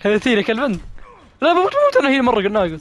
هذا ثيرك البنت لا بموت بموت أنا هي مرة ناقص